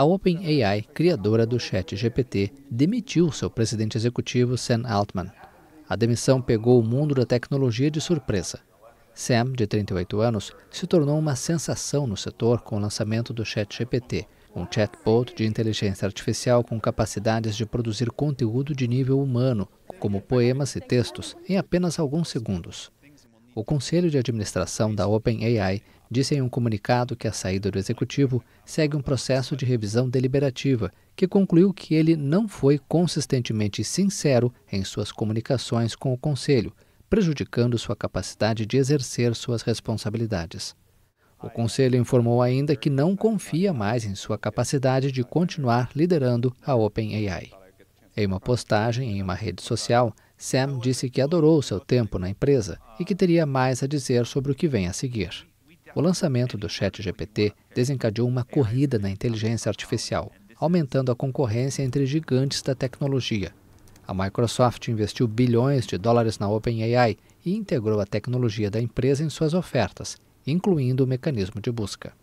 A OpenAI, criadora do ChatGPT, demitiu seu presidente executivo Sam Altman. A demissão pegou o mundo da tecnologia de surpresa. Sam, de 38 anos, se tornou uma sensação no setor com o lançamento do ChatGPT, um chatbot de inteligência artificial com capacidades de produzir conteúdo de nível humano, como poemas e textos, em apenas alguns segundos. O conselho de administração da OpenAI disse em um comunicado que a saída do executivo segue um processo de revisão deliberativa que concluiu que ele não foi consistentemente sincero em suas comunicações com o conselho, prejudicando sua capacidade de exercer suas responsabilidades. O Conselho informou ainda que não confia mais em sua capacidade de continuar liderando a OpenAI. Em uma postagem em uma rede social, Sam disse que adorou seu tempo na empresa e que teria mais a dizer sobre o que vem a seguir. O lançamento do ChatGPT desencadeou uma corrida na inteligência artificial, aumentando a concorrência entre gigantes da tecnologia. A Microsoft investiu bilhões de dólares na OpenAI e integrou a tecnologia da empresa em suas ofertas, incluindo o mecanismo de busca.